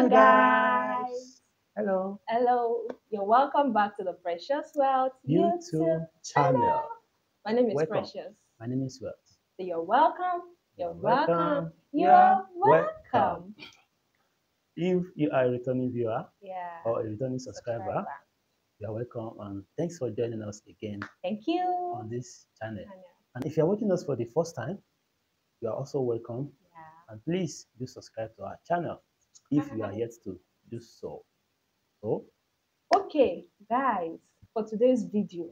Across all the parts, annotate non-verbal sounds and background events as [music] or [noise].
Hello, guys. Hello, Hello. You're welcome back to the Precious Wealth YouTube channel. My name is Welcome. Precious. My name is Wealth. So you're welcome. You're You're welcome. welcome. You're You're welcome. welcome. If you are a returning viewer Yeah. or a returning subscriber, Subscriber. you are welcome and thanks for joining us again Thank you. on this channel. Channel. And if you are watching us for the first time, you are also welcome. Yeah. And please do subscribe to our channel if you are yet to do so. So, Okay, guys, for today's video,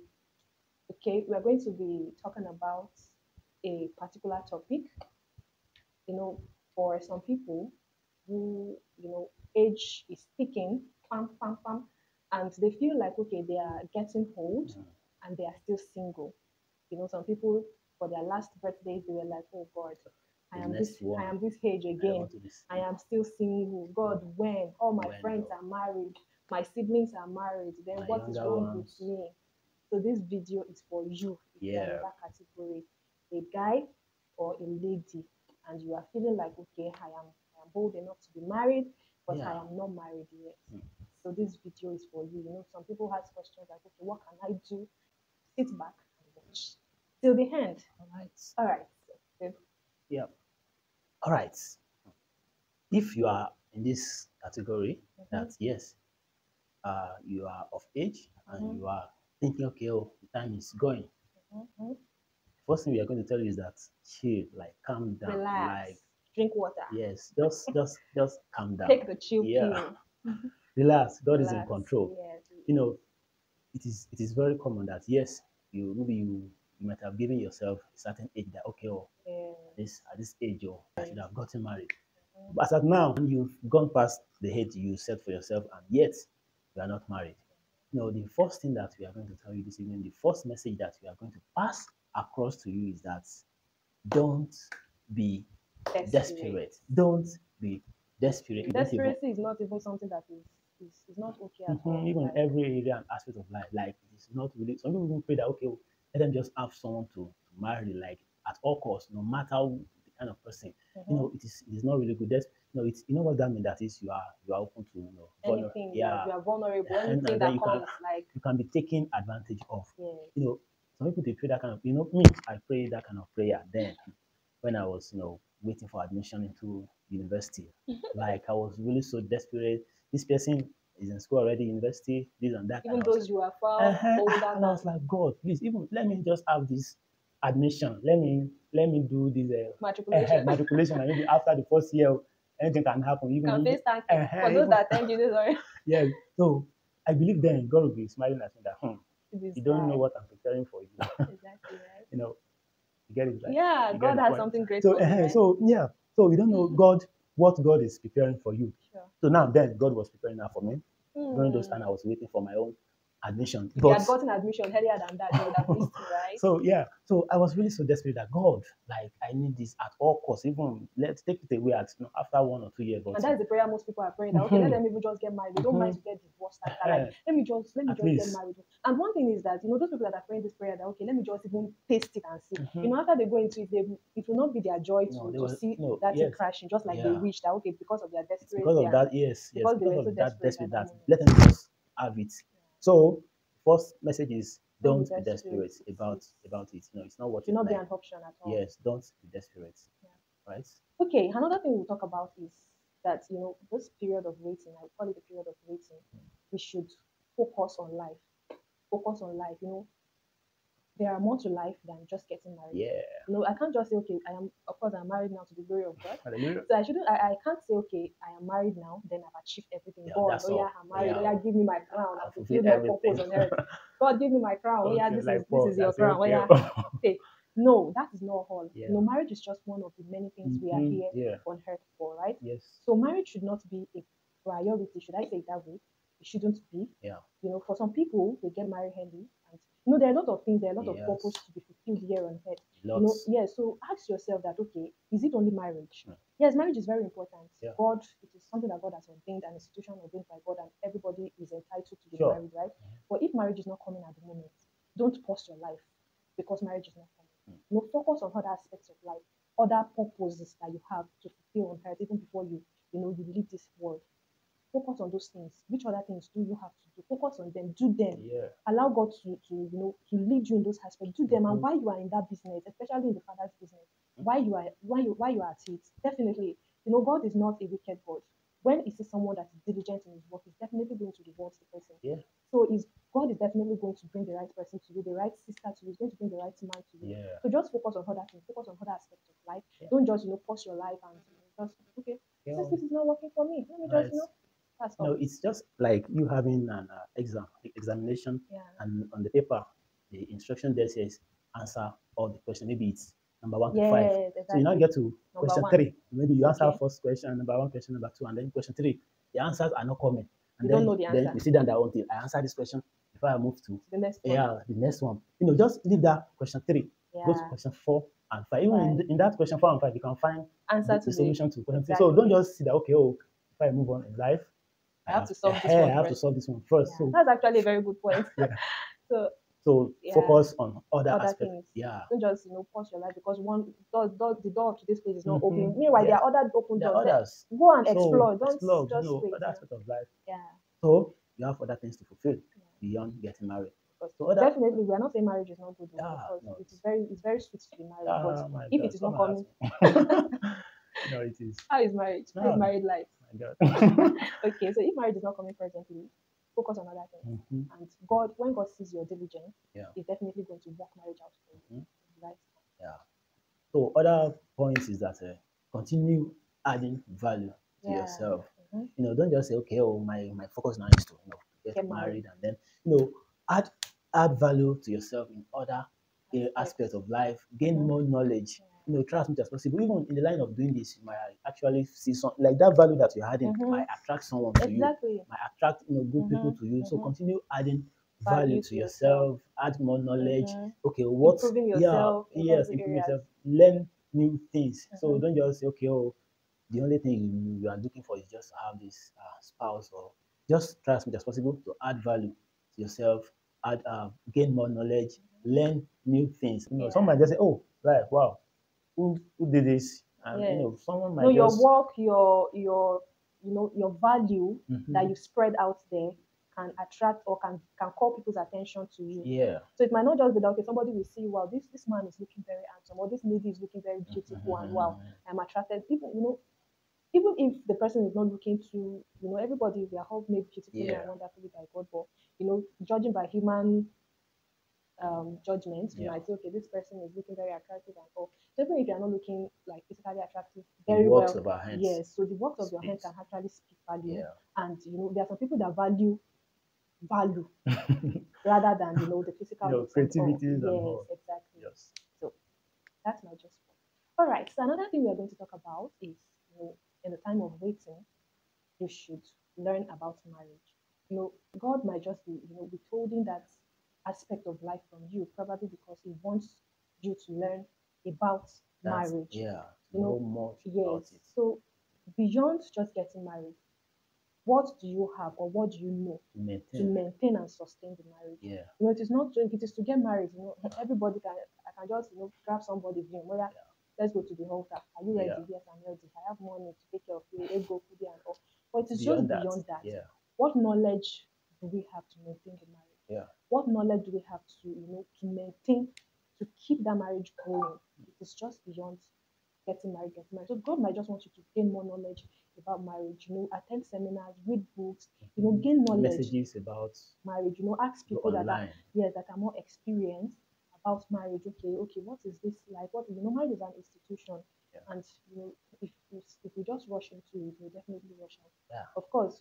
okay, we are going to be talking about a particular topic. You know, for some people who, you know, age is ticking, pam, pam, pam, and they feel like, okay, they are getting old and they are still single. You know, some people for their last birthday, they were like, oh God, I am this, one. I am this age again. this. I am still single. God, when? All my When, friends are married. My siblings are married. Then My what is wrong ones. with me? So this video is for you. If you are in that category, a guy or a lady, and you are feeling like, okay, I am, I am bold enough to be married, but I am not married yet. Mm. So this video is for you. You know, some people ask questions like, okay, what can I do? Sit back and watch till the end. All right. All right. So, Yeah. All right. If you are in this category, mhm, that yes, uh, you are of age and Mhm. you are thinking, okay, oh, the time is going. mhm, mhm. First thing we are going to tell you is that chill, like calm down, Relax. like Drink water. yes, just just just calm down, Take the chill Yeah. pill. [laughs] relax. God is in control. Yes. You know, it is it is very common that yes, you maybe you you might have given yourself a certain age that okay, oh, Yeah. this at this age, oh, I should have gotten married. Mhm. But as at now, you've gone past the age you set for yourself, and yet you are not married. You know, the first thing that we are going to tell you this evening, the first message that we are going to pass across to you is that don't be Desperate. desperate. Don't be desperate. Desperacy is not even something that is is, is not okay at all. Mhm, even every area and aspect of life, like it's not really. Some people even pray that okay, oh, let them just have someone to, marry, like at all costs, no matter who the kind of person. You mhm. know, it is it is not really good. That's you know, it's you know what that means. That is you are you are open to you know, vulner- anything, yeah. yeah, you are vulnerable. And- Anything and that you can- comes, like, you can be taken advantage of. yeah. You know, some people they pray that kind of. You know, me, I pray that kind of prayer. Then, when I was you know waiting for admission into university, [laughs] like I was really so desperate. This person is in school already, university, this and that. Even and I was those you are far Uh-huh. older And I was like, God, please, even let me just have this admission. Let me let me do this uh, uh, matriculation. matriculation, and maybe after the first year, anything can happen. Even Can thank uh-huh, for those even- that thank you. This sorry. [laughs] yeah. So I believe then God will be smiling at me that hmm, you don't know what I'm preparing for you. Exactly right. [laughs] you know, you get it. Like, yeah, you God has something great So uh, so yeah. So you don't know God what God is preparing for you. Sure. So now then God was preparing that for me. During those Hmm. time I was waiting for my own admission. If But had gotten admission earlier than that, you would have missed it, right? [laughs] So yeah, so I was really so desperate that God, like I need this at all costs. Even let's take it away at you know, after one or two years. And that is the prayer most people are praying. That, okay, let them even just get married. They don't mind to get divorced. After, like, [laughs] Eh, let me just let me At just least. get married. And one thing is that you know those people that are praying this prayer that okay, let me just even taste it and see. Mhm. You know, after they go into it, they it will not be their joy to, No, to will- see no, that yes. crashing, just like they Yeah. wish that okay, because of their it's desperation. because of that, yes, yes, because they because were so of that desperate desperate that that let them just have it. So first message is Don't be don't be desperate. desperate about about it. You know, it's not what you not be like. an option at all. Yes, don't be desperate. Yeah. Right? Okay, another thing we'll talk about is that you know this period of waiting, I call it the period of waiting. Hmm. We should focus on life. Focus on life. You know, there are more to life than just getting married. Yeah. Know, I can't just say, okay, I am of course I'm married now to the glory of God. Hallelujah. So I shouldn't I, I can't say, okay, I am married now, then I've achieved everything. Yeah, God, oh yeah. I'm married, oh Yeah. yeah, give me my crown, I I've fulfilled my purpose on earth. [laughs] God give me my crown. Oh yeah, this like is this is your crown. Oh okay. yeah. [laughs] No, that is not all. Yeah. You know, marriage is just one of the many things we are Mhm, here Yeah. on earth for, right? Yes. So marriage should not be a priority. Should I say it that way? It shouldn't be. Yeah. You know, for some people, they get married early, you know there are a lot of things, there are a lot of Yes. purpose to be fulfilled here on earth. You know, yeah. So ask yourself that okay, is it only marriage? Yes, marriage is very important. Yeah. God, it is something that God has ordained, an institution ordained by God, and everybody is entitled to be Sure. married, right? Mhm. But if marriage is not coming at the moment, don't pause your life because marriage is not coming. Mm. You know, focus on other aspects of life, other purposes that you have to fulfill on earth, even before you, you know, you leave this world. Focus on those things. Which other things do you have to do? Focus on them, do them. Yeah. Allow God to, to you know to lead you in those aspects. Do them, Mhm. and while you are in that business, especially in the father's business, why you are while you while you are at it, definitely, you know, God is not a wicked God. When he sees someone that is diligent in his work, he's definitely going to reward the person. Yeah. So is God is definitely going to bring the right person to you, the right sister to you, he's going to bring the right man to you. Yeah. So just focus on other things, focus on other aspects of life. Yeah. Don't just, you know, pause your life and you know, just okay, since know, this is not working for me, let me just, you know, that's know, it's just like you having an uh, exam examination Yeah. and on the paper the instruction there says answer all the questions maybe it's number one to Yes, five. exactly. so you now get to Number question one. three. Maybe you answer Okay. first question number one question number two and then question three. The answers are not coming. And You don't then, know the then you sit down that one thing i answer this question before i move to the next one. yeah the next one. You know just leave that question three. Go to question four and five. Even in, Right. in that question four and five you can find Answer the, to the solution to question three. So don't just see that okay oh if i move on in life I have to solve this one I have to solve this one first. Yeah. So That's actually a very good point. [laughs] Yeah. [laughs] so so Yeah. focus on other, Other aspects. things. Yeah. don't just you know pause your life because one door, door the door to this place is not Mhm. opening. Meanwhile, Yeah. there are other open doors others. Go and So explore. Don't explore, just you know, wait. other yeah. aspects of life. Yeah. So you have other things to fulfill beyond getting married. So other, definitely, we are not saying marriage is not good. Yeah, because no, it is very, it's very sweet to be married. Ah, but if God, it is not coming, me. [laughs] no, it is. how is marriage? How is married life? God. [laughs] Okay, so if marriage is not coming presently, focus on other things. Mhm. And God, when God sees your diligence, Yeah. He's definitely going to work marriage out for you. Mhm. Right? Yeah. So other points is that uh, continue adding value to Yeah. yourself. Mhm. You know, don't just say, okay, oh, my my focus now is to you know get, Get married married. and then you know add add value to yourself in other uh, Aspects. of life. Gain Mhm. more knowledge. Yeah. You know, as much as possible. Even in the line of doing this, you might actually see some like that value that you're adding Mhm. might attract someone to you. Exactly. Might attract you know good people Mhm, to you. So mhm. continue adding Value value, to yourself. yourself. Add more knowledge. Mhm. Okay, what? Improving yeah, yes, areas. yourself. Learn new things. So Mhm. don't just say, okay, oh, the only thing you, you are looking for is just have this uh, spouse, or just try as much as possible to add value to yourself. Add, uh, gain more knowledge. Learn new things. You know, Yeah. someone might just say, oh, right, wow, who who did this? And you know, someone might No, your just work, your your you know your value that Mhm. you spread out there can attract or can can call people's attention to you. yeah, So it might not just be that okay, somebody will see, wow, this this man is looking very handsome, or this lady is looking very beautiful, and wow, Mhm. I'm attracted. Even you know, even if the person is not looking to, you know, everybody they are all made beautiful Yeah. and wonderfully by God, but you know, judging by human um, judgment, you Yeah. might say, okay, this person is looking very attractive and all. So even if you are not looking like physically attractive, The very works well, of our hands. yes. So the works of your hands can actually speak value, Yeah. and you know, there are some people that value value [laughs] rather than you know the physical You know, looks and all. Yes, exactly. yes. So That's my just point. All right. So another thing we are going to talk about is, you know, in the time of waiting, you should learn about marriage. You know, God might just be, you know, withholding that aspect of life from you, probably because He wants you to learn about That's- marriage. Yeah. You know, know about Yes. it. So beyond just getting married, what do you have or what do you know To to maintain. maintain and sustain the marriage? Yeah. You know, it is not if it is to get married, you know, everybody can I can just, you know, grab somebody dream. Oh, yeah, let's go to the altar. Are you ready? Yeah. Yes, I'm ready. I have money to take care of you, ego, food and all. But it is Beyond just that. beyond that. Yeah. What knowledge do we have to maintain the marriage? Yeah. What knowledge do we have to, you know, to maintain, to keep that marriage going? It is just beyond getting married, getting married. So God might just want you to gain more knowledge about marriage, you know, attend seminars, read books, you know, mm-hmm. gain knowledge Messages about marriage, you know, ask people that are yes, that are more experienced about marriage. Okay, okay, what is this like? What you know, marriage is an institution, Yeah. and you know, if if, if we just rush into it, we'll definitely rush out. Yeah. Of course,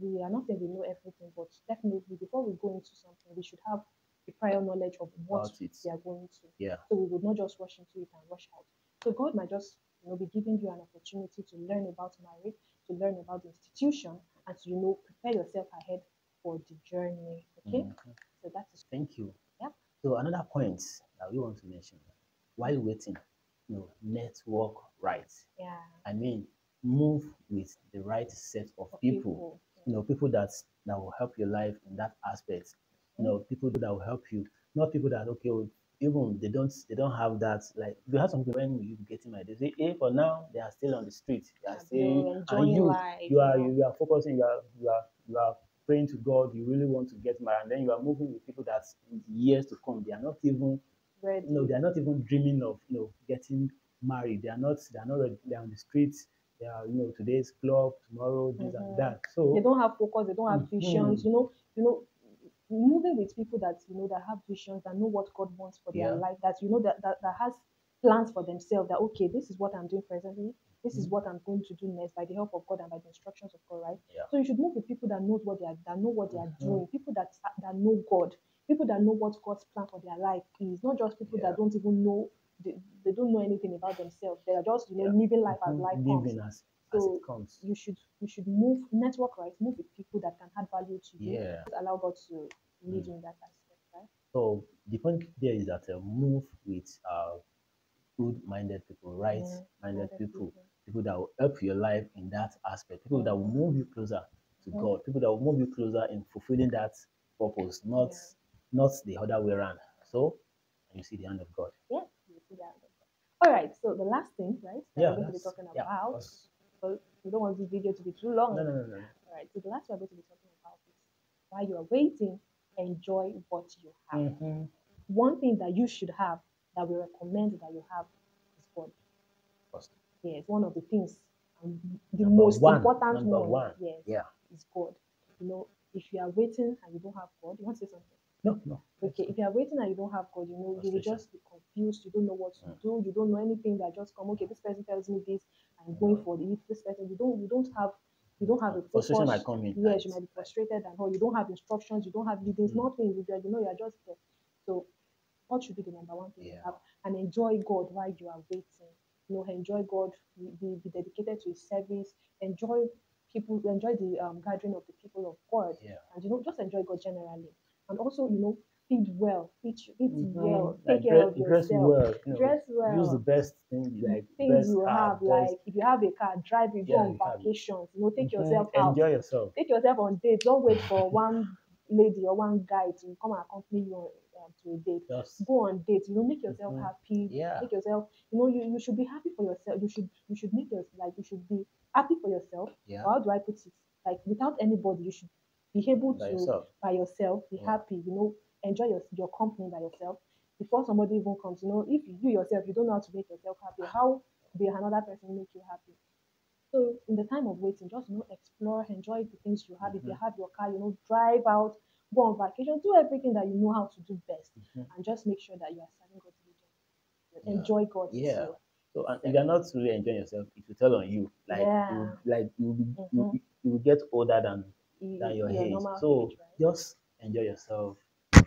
we- are not saying we know everything, but definitely before we go into something, we should have a prior knowledge of what we are going to. Yeah. So we would not just rush into it and rush out. So God might just you know be giving you an opportunity to learn about marriage, to learn about the institution, and to you know prepare yourself ahead for the journey. Okay. Mhm. So that is Thank you. Yep. So another point that we want to mention while waiting, you know, network right. yeah. I mean, move with the right set of for people. You know, people that that will help your life in that aspect. You know, people that will help you, not people that okay, oh, even they don't they don't have that like you have some people when you getting married they say hey for now they are still on the street they are still and you life, you are you, you are focusing you are you are you are praying to God you really want to get married and then you are moving with people that in years to come they are not even Ready. you know they are not even dreaming of you know getting married they are not they are not ready they are on the streets are you know today's club tomorrow this Mhm. and that so they don't have focus they don't have visions Mhm. you know you know moving with people that you know that have visions that know what god wants for their Yeah. life that you know that, that that has plans for themselves that okay this is what i'm doing presently this is Mhm. what i'm going to do next by the help of god and by the instructions of god right Yeah. so you should move with people that knows what they are that know what they are Mhm. doing people that that know god people that know what god's plan for their life is not just people Yeah. that don't even know they, they don't know anything about themselves they are just you know Yeah. living life as life comes living as as So, it comes you should you should move network right move with people that can add value to you yeah Just allow god to lead Mm. you in that aspect right So the point there is that uh, move with uh, good-minded people, Mm, right-minded Other people, people that will help your life in that aspect, people that will move you closer to Mhm. God, people that will move you closer in fulfilling that purpose, not Yeah. not the other way around. So you see the hand of God. yeah that all right so the last thing right that Yeah, we're going to be talking yeah, about that's- we don't want this video to be too long No, no, no, no. all right so the last thing we're going to be talking about is while you are waiting enjoy what you have Mm-hmm. one thing that you should have that we recommend that you have is god First. yes one of the things the Number most one, important number one, one. yes Yeah. is god you know if you are waiting and you don't have god you want to say something No, no. okay if you are waiting and you don't have god you know you will just be confused. You don't know what to Mm. do. You don't know anything. That just come okay this person tells me this. I'm going for it. This person you don't you don't have you don't have a Frustration might come in. yes you might be frustrated and all. You don't have instructions. You don't have leadings Mm. nothing. You you know you are just there. So what should be the number one thing you Yeah. have? And enjoy god while you are waiting. You know enjoy god. Be, be, be dedicated to his service. Enjoy people enjoy the um, gathering of the people of god. Yeah. and you know just enjoy god generally and also you know feed well eat eat Mhm. well Like take care dress, of dress yourself well. You know, dress well Use the best thing, like things best you car, have best- like if you have a car drive it go Yeah, on you have it. vacations you know take Mhm. yourself out Enjoy yourself. take yourself on dates don't wait for one lady or one guy to come and accompany you on, um, to a date Just go on dates you know make yourself Mhm. happy Yeah. make yourself you know you, you should be happy for yourself you should you should make your like you should be happy for yourself yeah. how do i put it like without anybody you should be able By to yourself. by yourself be Yeah. happy you know enjoy your, your company by yourself before somebody even comes you know if you yourself you don't know how to make yourself happy how will another person make you happy so in the time of waiting, just you know, explore, enjoy the things you have. If you Mhm. have your car, you know, drive out, go on vacation, do everything that you know how to do best, Mhm. and just make sure that you are serving God diligently. Yeah. Enjoy God. Yeah. So and if you're not really enjoying yourself, it will tell on you. Like Yeah. you like you will- you, you will get older than Y- than your, your age. So age, right? just enjoy yourself.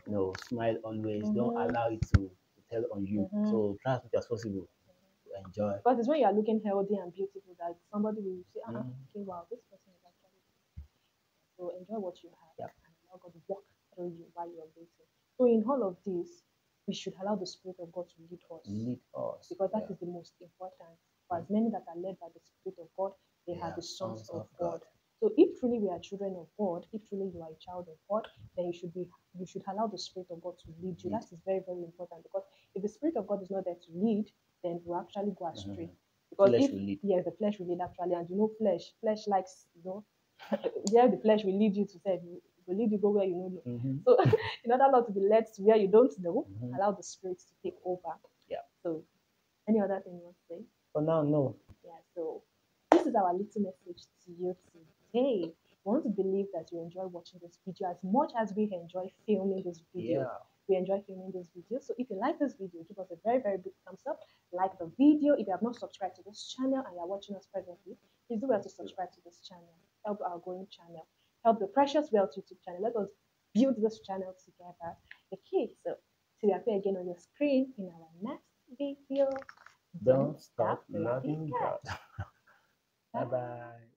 You know, smile always. Don't Mhm. allow it to, to tell on you. Mhm. So try as much as possible to enjoy. Because it's when you are looking healthy and beautiful that somebody will say, ah, Mhm. okay, wow, this person is actually. So enjoy what you have Yeah. and allow God to walk through you while you are waiting. So in all of this, we should allow the Spirit of God to lead us. Lead us. because that is yeah. the most important. For as many that are led by the Spirit of God, they Yeah, are the sons, sons of, of God. God. So if truly we are children of God, if truly you are a child of God, then you should be you should allow the Spirit of God to lead you. That is very, very important because if the Spirit of God is not there to lead, then we actually go astray. Mhm. Because Flesh if will lead. yes, the flesh will lead actually, and you know, flesh, flesh likes, you know, [laughs] where the flesh will lead you to say, will lead you go where you know. no. Mhm. So [laughs] in order not to be led to where you don't know, Mhm. allow the Spirit to take over. Yeah. So any other thing you want to say? For now, no. Yeah, so this is our little message to you today. Hey, we want to believe that you enjoy watching this video as much as we enjoy filming this video. Yeah. We enjoy filming this video. So if you like this video, give us a very, very big thumbs up. Like the video. If you have not subscribed to this channel and you're watching us presently, please do well to subscribe to this channel. Help our growing channel. Help the Precious Wealth YouTube channel. Let us build this channel together. Okay, so till we appear again on your screen in our next video. Don't stop loving God. Bye Bye. bye.